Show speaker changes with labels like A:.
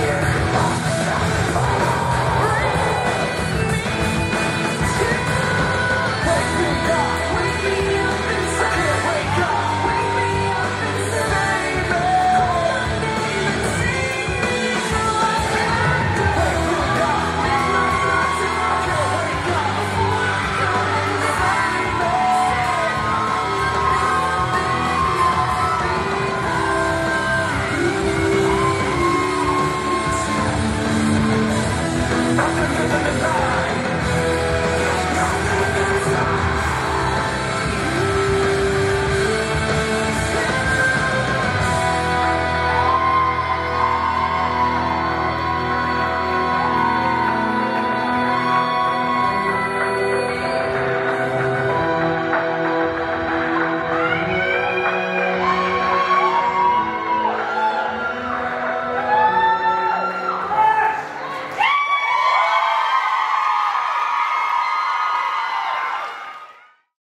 A: Yeah.